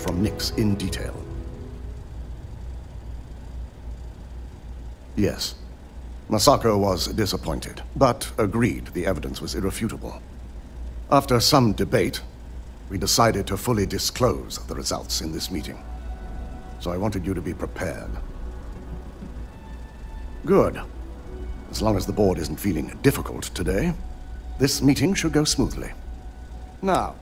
from Nix in detail. Yes. Masako was disappointed, but agreed the evidence was irrefutable. After some debate, we decided to fully disclose the results in this meeting. So I wanted you to be prepared. Good. As long as the board isn't feeling difficult today, this meeting should go smoothly. Now,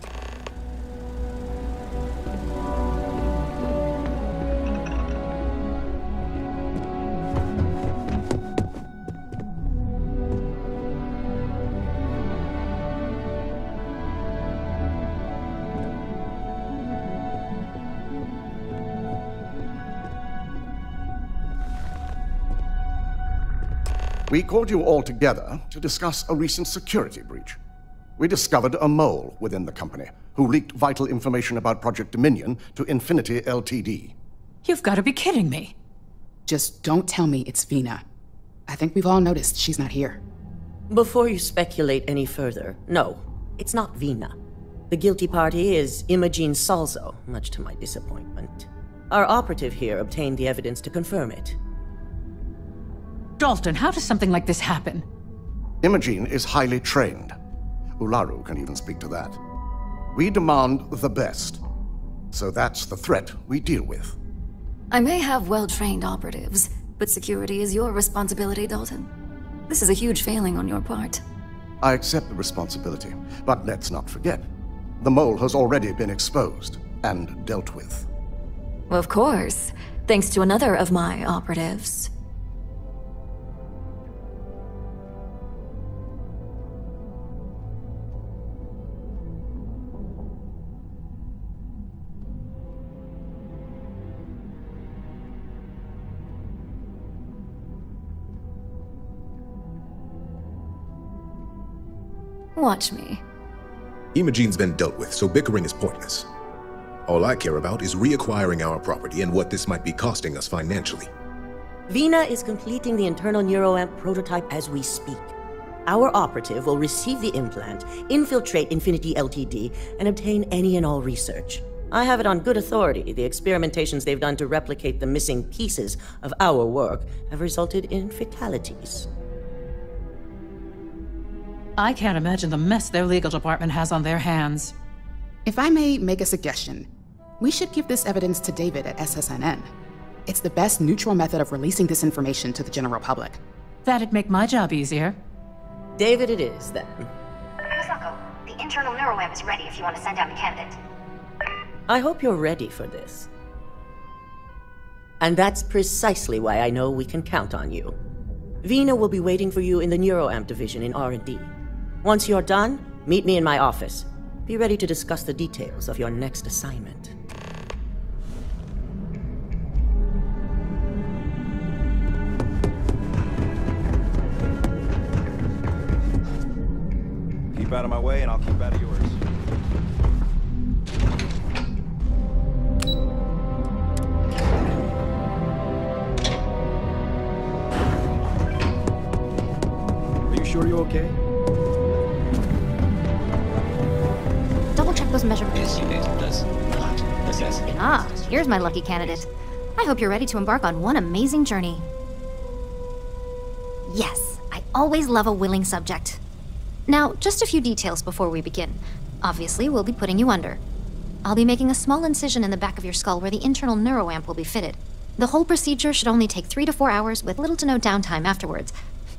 We called you all together to discuss a recent security breach. We discovered a mole within the company who leaked vital information about Project Dominion to Infinity LTD. You've got to be kidding me. Just don't tell me it's Vina. I think we've all noticed she's not here. Before you speculate any further, no, it's not Vina. The guilty party is Imogene Salzo, much to my disappointment. Our operative here obtained the evidence to confirm it. Dalton, how does something like this happen? Imogene is highly trained. Ularu can even speak to that. We demand the best. So that's the threat we deal with. I may have well-trained operatives, but security is your responsibility, Dalton. This is a huge failing on your part. I accept the responsibility, but let's not forget. The mole has already been exposed and dealt with. Of course, thanks to another of my operatives. Watch me. Imogene's been dealt with, so bickering is pointless. All I care about is reacquiring our property and what this might be costing us financially. Vina is completing the internal neuroamp prototype as we speak. Our operative will receive the implant, infiltrate Infinity LTD, and obtain any and all research. I have it on good authority the experimentations they've done to replicate the missing pieces of our work have resulted in fatalities. I can't imagine the mess their legal department has on their hands. If I may make a suggestion, we should give this evidence to David at SSNN. It's the best neutral method of releasing this information to the general public. That'd make my job easier. David it is, then. Masako, the internal neuroamp is ready if you want to send out a candidate. I hope you're ready for this. And that's precisely why I know we can count on you. Vina will be waiting for you in the neuroamp division in R&D. Once you're done, meet me in my office. Be ready to discuss the details of your next assignment. Keep out of my way and I'll keep out of yours. Are you sure you're okay? Those measurements. This unit does not possess any Ah, here's my lucky candidate. I hope you're ready to embark on one amazing journey. Yes, I always love a willing subject. Now, just a few details before we begin. Obviously, we'll be putting you under. I'll be making a small incision in the back of your skull where the internal neuroamp will be fitted. The whole procedure should only take three to four hours with little to no downtime afterwards,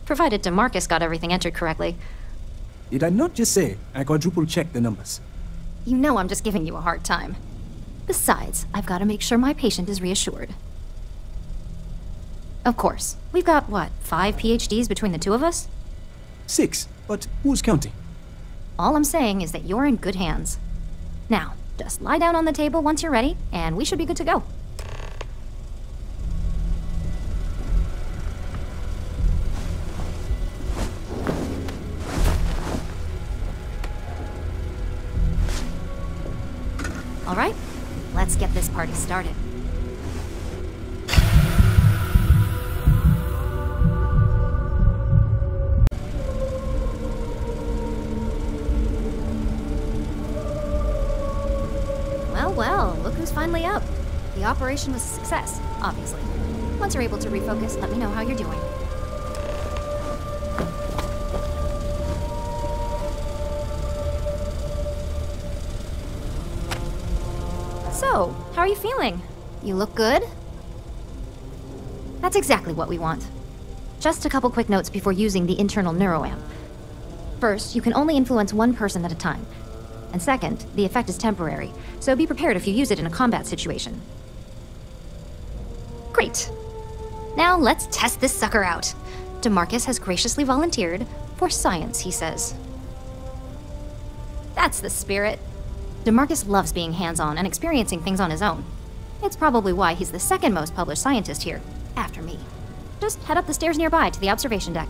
provided DeMarcus got everything entered correctly. Did I not just say I quadruple checked the numbers? You know I'm just giving you a hard time. Besides, I've got to make sure my patient is reassured. Of course, we've got, what, five PhDs between the two of us? Six, but who's counting? All I'm saying is that you're in good hands. Now, just lie down on the table once you're ready, and we should be good to go. Well, well, look who's finally up. The operation was a success, obviously. Once you're able to refocus, let me know how you're doing. You feeling? You look good? That's exactly what we want. Just a couple quick notes before using the internal neuroamp. First, you can only influence one person at a time. And second, the effect is temporary, so be prepared if you use it in a combat situation. Great. Now let's test this sucker out. DeMarcus has graciously volunteered for science, he says. That's the spirit. DeMarcus loves being hands-on and experiencing things on his own. It's probably why he's the second most published scientist here, after me. Just head up the stairs nearby to the observation deck.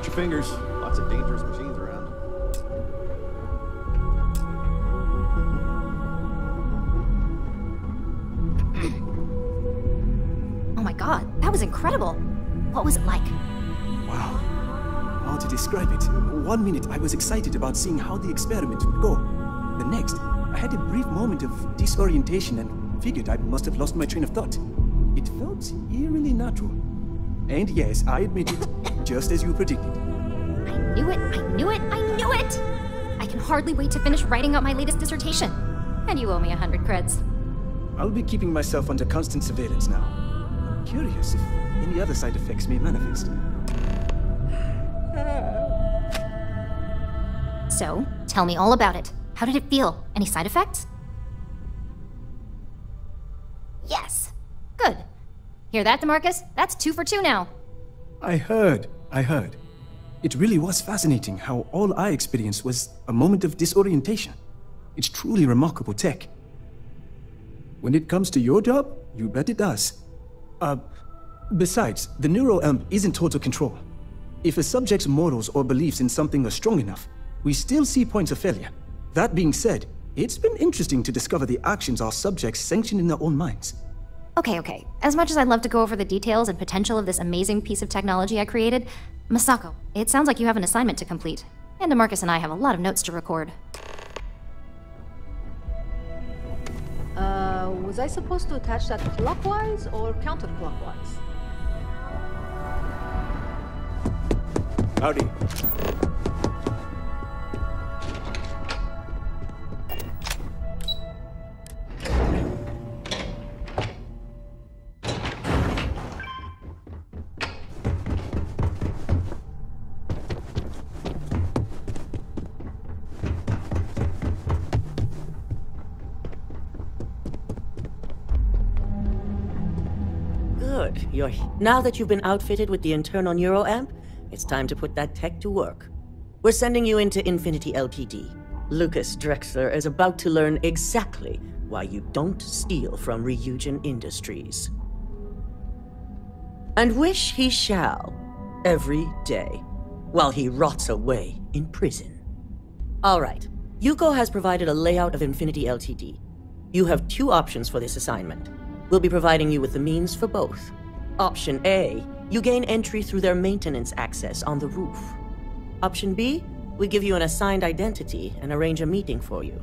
Watch your fingers. Lots of dangerous machines around. Oh my god, that was incredible. What was it like? Wow. How to describe it? One minute I was excited about seeing how the experiment would go. The next, I had a brief moment of disorientation and figured I must have lost my train of thought. It felt eerily natural. And yes, I admit it, just as you predicted. I knew it, I knew it, I knew it! I can hardly wait to finish writing out my latest dissertation. And you owe me a hundred creds. I'll be keeping myself under constant surveillance now. I'm curious if any other side effects may manifest. So, tell me all about it. How did it feel? Any side effects? Yes. Good. Hear that, Demarcus? That's two for two now. I heard, I heard. It really was fascinating how all I experienced was a moment of disorientation. It's truly remarkable tech. When it comes to your job, you bet it does. Uh, besides, the neuroamp isn't total control. If a subject's morals or beliefs in something are strong enough, we still see points of failure. That being said, it's been interesting to discover the actions our subjects sanction in their own minds. Okay, okay. As much as I'd love to go over the details and potential of this amazing piece of technology I created, Masako, it sounds like you have an assignment to complete. And Demarcus and I have a lot of notes to record. Uh, was I supposed to attach that clockwise or counterclockwise? Howdy. Now that you've been outfitted with the internal neuroamp, it's time to put that tech to work. We're sending you into Infinity LTD. Lucas Drexler is about to learn exactly why you don't steal from Ryujin Industries. And wish he shall, every day, while he rots away in prison. All right, Yuko has provided a layout of Infinity LTD. You have two options for this assignment. We'll be providing you with the means for both. Option A, you gain entry through their maintenance access on the roof. Option B, we give you an assigned identity and arrange a meeting for you.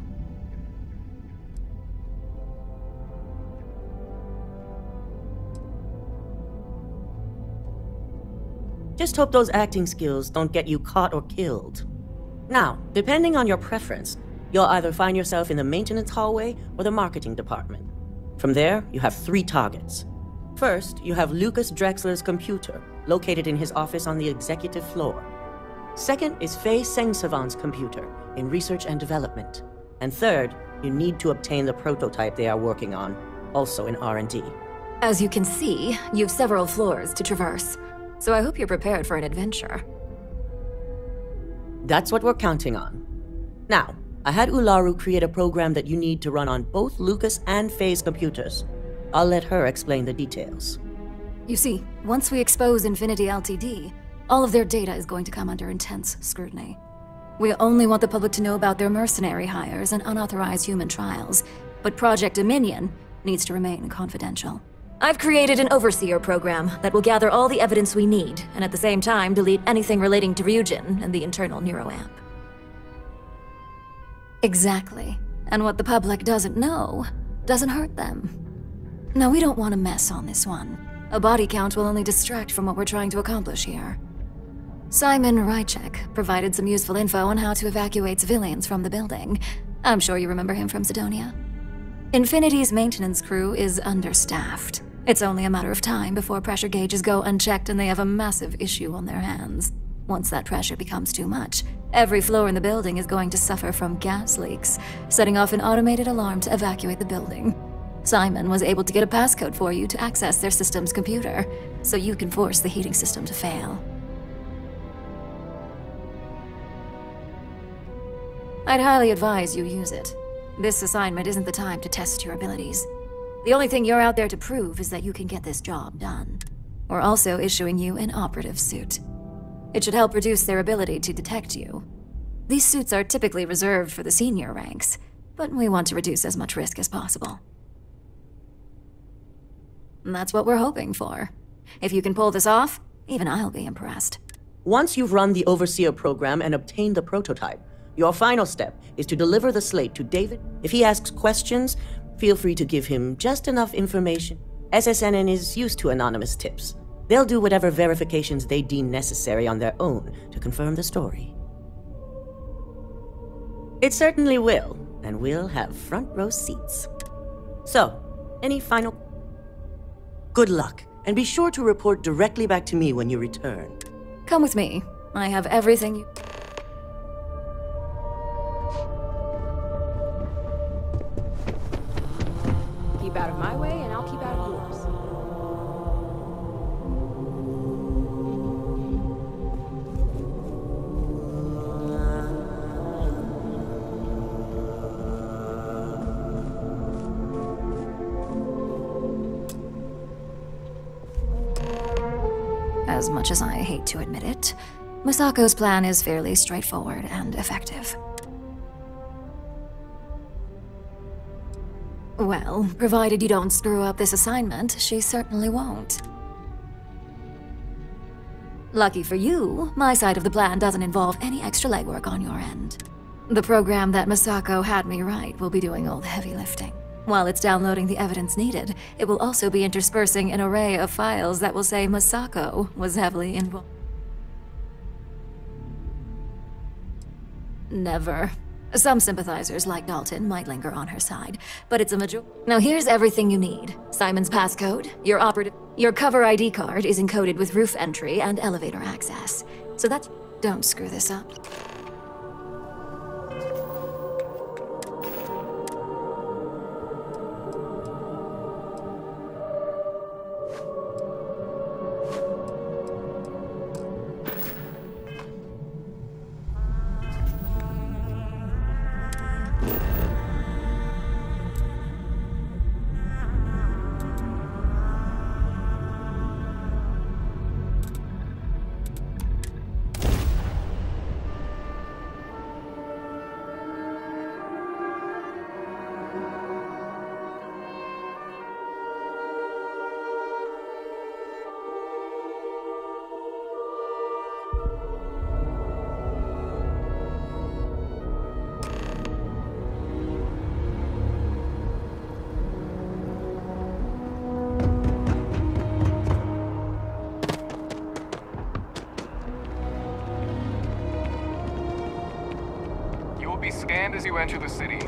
Just hope those acting skills don't get you caught or killed. Now, depending on your preference, you'll either find yourself in the maintenance hallway or the marketing department. From there, you have three targets. First, you have Lucas Drexler's computer, located in his office on the executive floor. Second is Faye Sengsavan's computer, in research and development. And third, you need to obtain the prototype they are working on, also in R&D. As you can see, you've several floors to traverse, so I hope you're prepared for an adventure. That's what we're counting on. Now, I had Ularu create a program that you need to run on both Lucas and Faye's computers. I'll let her explain the details. You see, once we expose Infinity Ltd, all of their data is going to come under intense scrutiny. We only want the public to know about their mercenary hires and unauthorized human trials, but Project Dominion needs to remain confidential. I've created an overseer program that will gather all the evidence we need, and at the same time delete anything relating to Ryujin and the internal neuroamp. Exactly. And what the public doesn't know doesn't hurt them. No, we don't want a mess on this one. A body count will only distract from what we're trying to accomplish here. Simon Rychek provided some useful info on how to evacuate civilians from the building. I'm sure you remember him from Sidonia. Infinity's maintenance crew is understaffed. It's only a matter of time before pressure gauges go unchecked and they have a massive issue on their hands. Once that pressure becomes too much, every floor in the building is going to suffer from gas leaks, setting off an automated alarm to evacuate the building. Simon was able to get a passcode for you to access their system's computer, so you can force the heating system to fail. I'd highly advise you use it. This assignment isn't the time to test your abilities. The only thing you're out there to prove is that you can get this job done. We're also issuing you an operative suit. It should help reduce their ability to detect you. These suits are typically reserved for the senior ranks, but we want to reduce as much risk as possible. And that's what we're hoping for. If you can pull this off, even I'll be impressed. Once you've run the Overseer program and obtained the prototype, your final step is to deliver the slate to David. If he asks questions, feel free to give him just enough information. SSNN is used to anonymous tips. They'll do whatever verifications they deem necessary on their own to confirm the story. It certainly will, and we'll have front row seats. So, any final. Good luck, and be sure to report directly back to me when you return. Come with me. I have everything you. Keep out of my way, As much as I hate to admit it, Masako's plan is fairly straightforward and effective. Well, provided you don't screw up this assignment, she certainly won't. Lucky for you, my side of the plan doesn't involve any extra legwork on your end. The program that Masako had me write will be doing all the heavy lifting. While it's downloading the evidence needed, it will also be interspersing an array of files that will say Masako was heavily involved. Never. Some sympathizers, like Dalton, might linger on her side, but it's a major- Now here's everything you need. Simon's passcode, your operative- Your cover ID card is encoded with roof entry and elevator access. So that's- Don't screw this up. As you enter the city.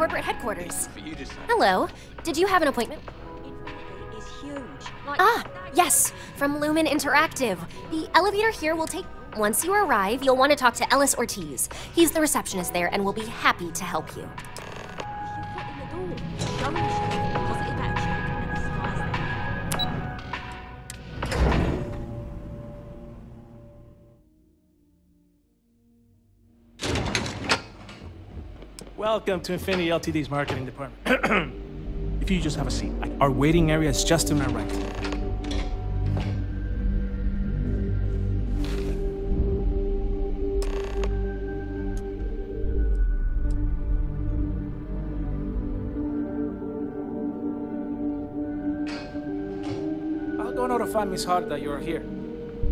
Corporate headquarters. For you to say. Hello. Did you have an appointment? Is huge. Ah, yes, from Lumen Interactive. The elevator here will take. Once you arrive, you'll want to talk to Ellis Ortiz. He's the receptionist there and will be happy to help you. Welcome to Infinity Ltd's marketing department. if you just have a seat, our waiting area is just to my right. I'll go notify Miss Hart that you are here.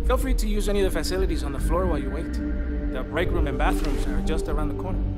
Feel free to use any of the facilities on the floor while you wait. The break room and bathrooms are just around the corner.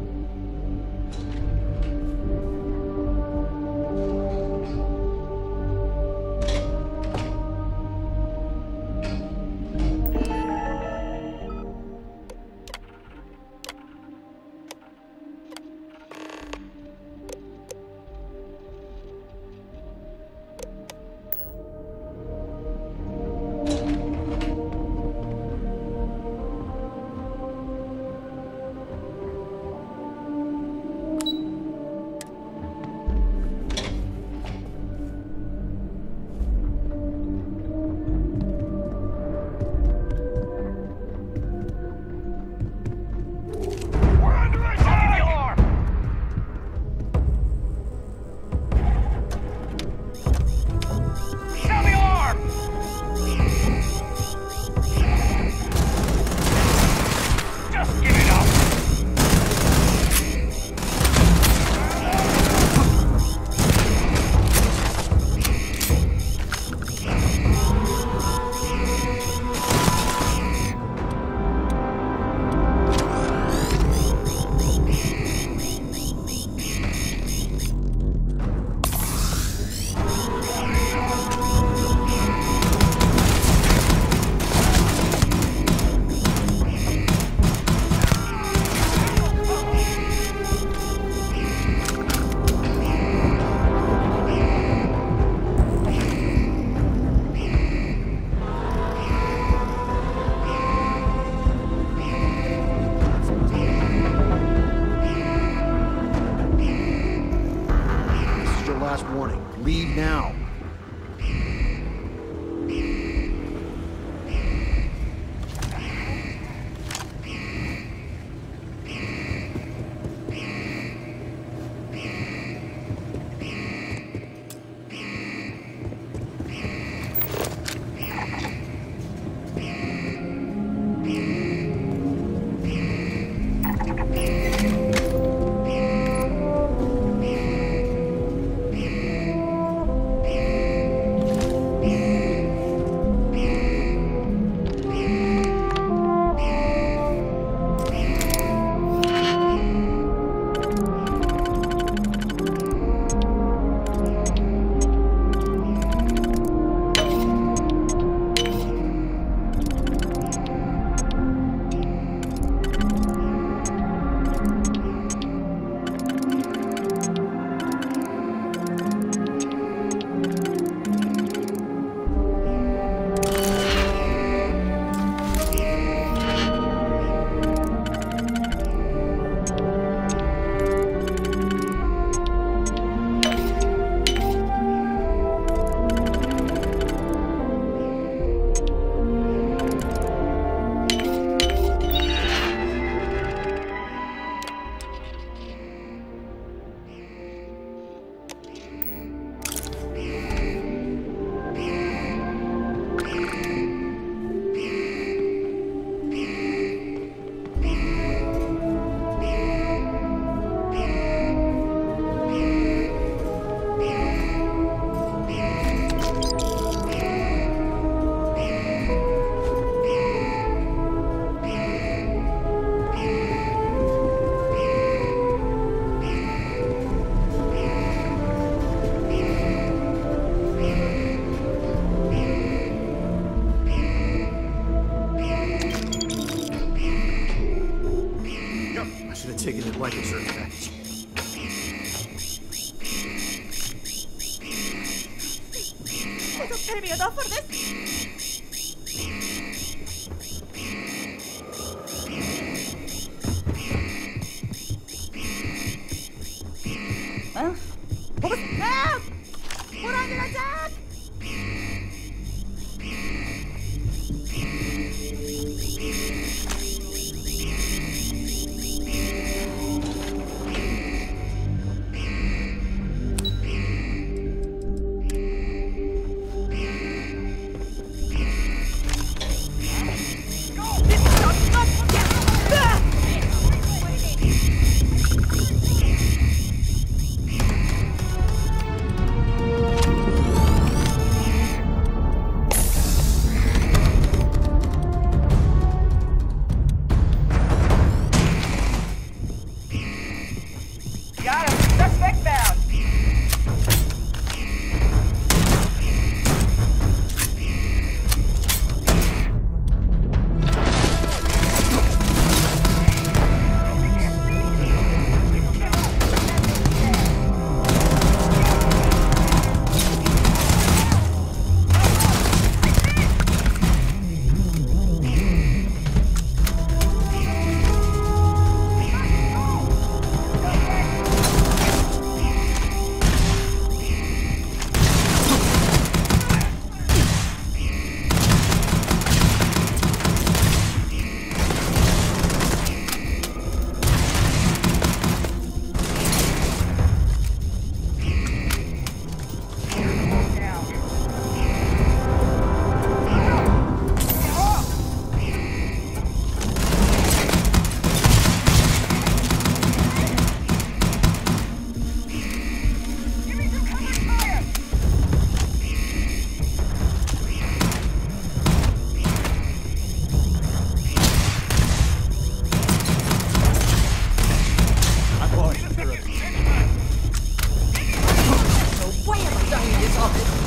上。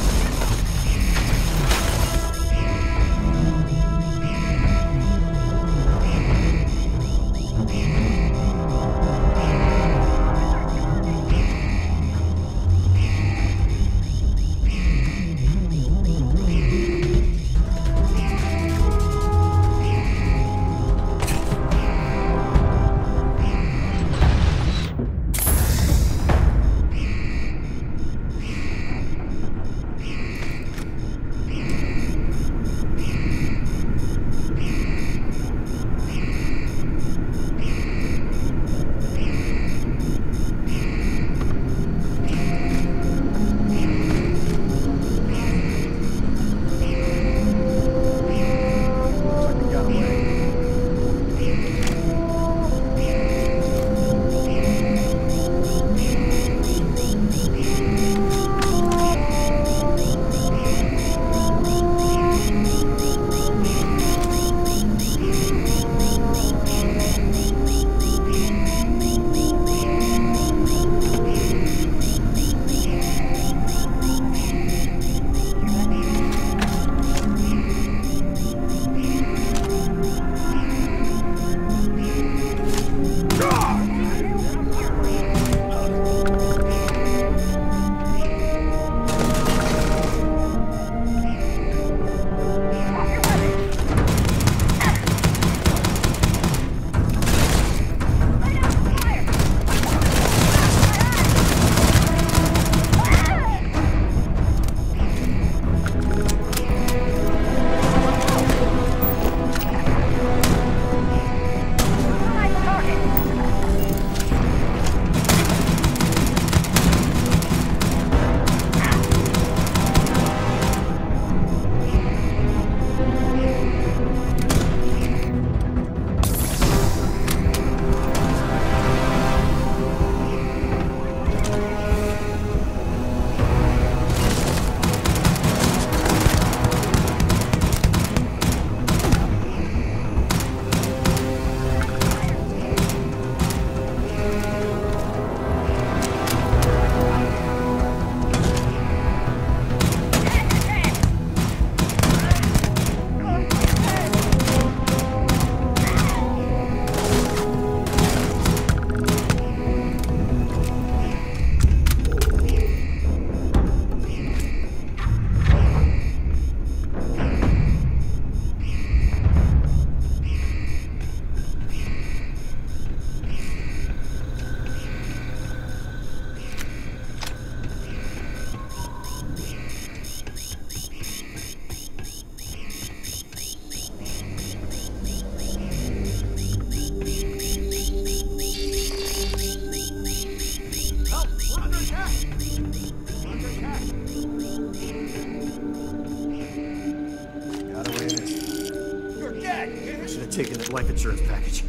His life insurance package.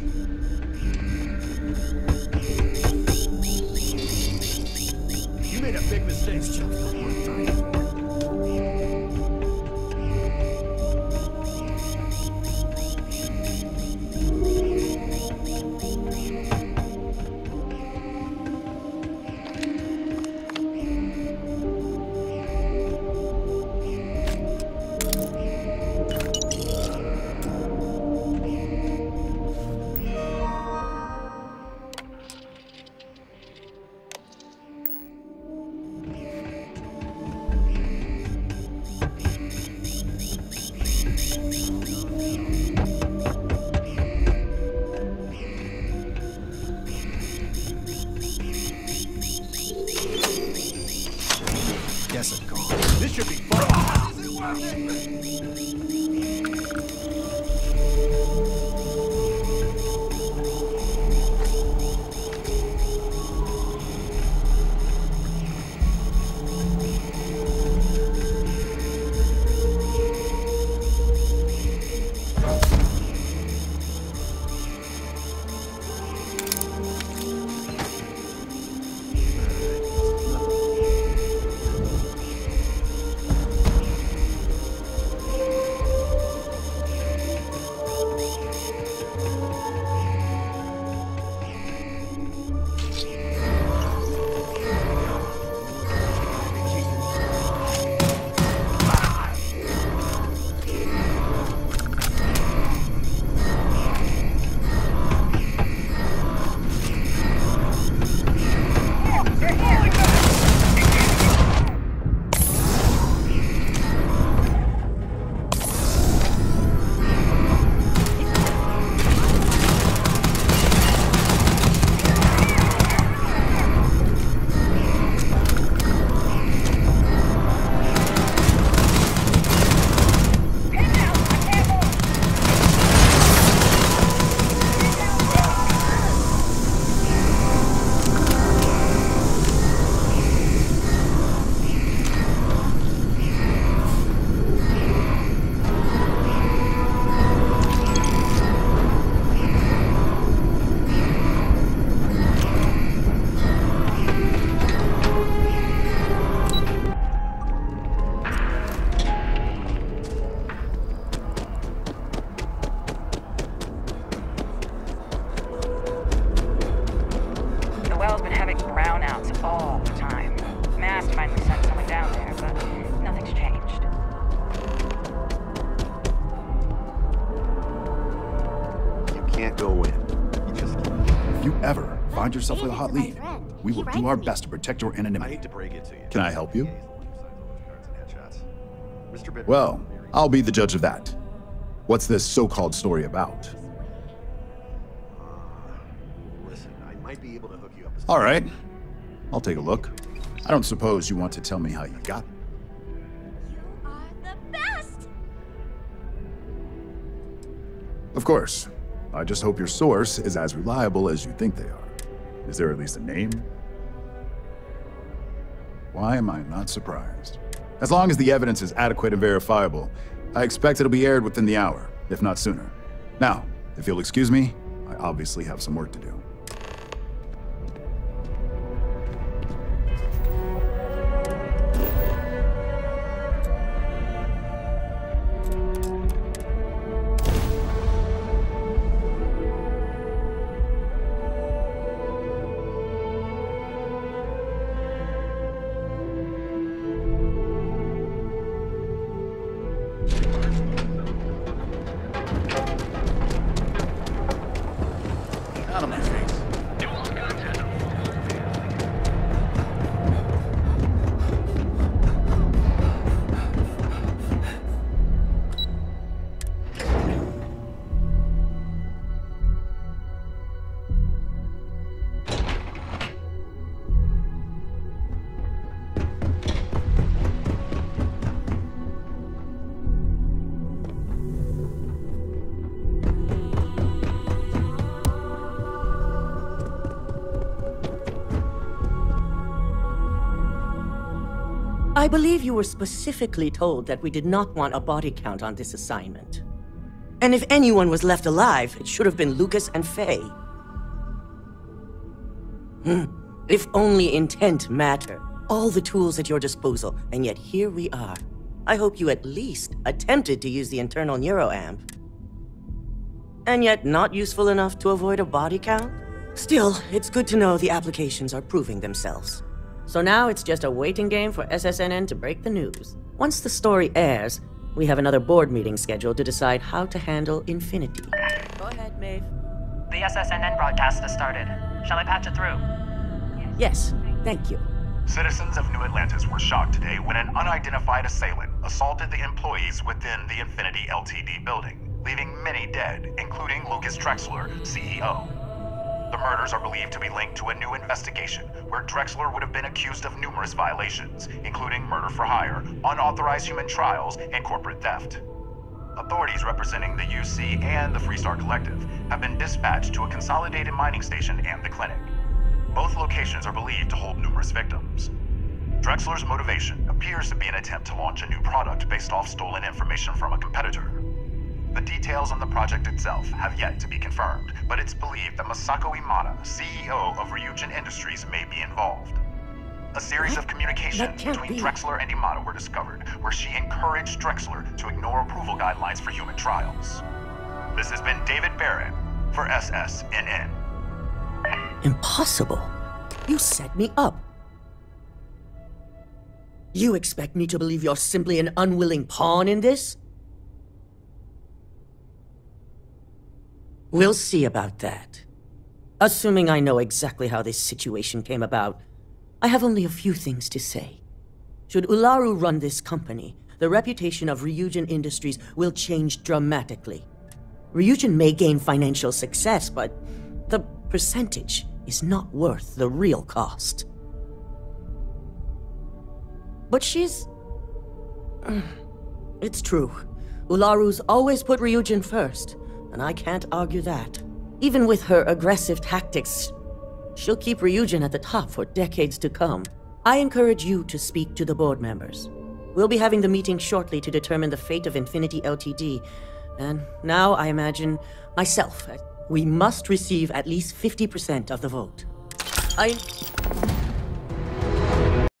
You made a big mistake. Guess yourself with a hot lead, we will do our best to protect your I anonymity. hate to break it to you. Can I help you? Mr. Well, I'll be the judge of that. What's this so-called story about? Uh, listen, I might be able to hook you up. All right, I'll take a look. I don't suppose you want to tell me how you got. Best! Of course. I just hope your source is as reliable as you think they are. Is there at least a name? Why am I not surprised? As long as the evidence is adequate and verifiable, I expect it'll be aired within the hour, if not sooner. Now, if you'll excuse me, I obviously have some work to do. I believe you were specifically told that we did not want a body count on this assignment. And if anyone was left alive, it should have been Lucas and Faye. Hmm. If only intent mattered. All the tools at your disposal, and yet here we are. I hope you at least attempted to use the internal neuroamp. And yet not useful enough to avoid a body count? Still, it's good to know the applications are proving themselves. So now it's just a waiting game for SSNN to break the news. Once the story airs, we have another board meeting scheduled to decide how to handle Infinity. Go ahead, Maeve. The SSNN broadcast has started. Shall I patch it through? Yes, thank you. Citizens of New Atlantis were shocked today when an unidentified assailant assaulted the employees within the Infinity LTD building, leaving many dead, including Lucas Drexler, CEO. The murders are believed to be linked to a new investigation where Drexler would have been accused of numerous violations, including murder for hire, unauthorized human trials, and corporate theft. Authorities representing the UC and the Freestar Collective have been dispatched to a consolidated mining station and the clinic. Both locations are believed to hold numerous victims. Drexler's motivation appears to be an attempt to launch a new product based off stolen information from a competitor. The details on the project itself have yet to be confirmed, but it's believed that Masako Imada, CEO of Ryujin Industries, may be involved. A series of communications between be. Drexler and Imada were discovered, where she encouraged Drexler to ignore approval guidelines for human trials. This has been David Barrett for SSNN. Impossible. You set me up. You expect me to believe you're simply an unwilling pawn in this? We'll see about that. Assuming I know exactly how this situation came about, I have only a few things to say. Should Ularu run this company, the reputation of Ryujin Industries will change dramatically. Ryujin may gain financial success, but the percentage is not worth the real cost. But she's. It's true. Ularu's always put Ryujin first, and I can't argue that. Even with her aggressive tactics, she'll keep Ryujin at the top for decades to come. I encourage you to speak to the board members. We'll be having the meeting shortly to determine the fate of Infinity Ltd. And now I imagine myself. We must receive at least 50% of the vote. I.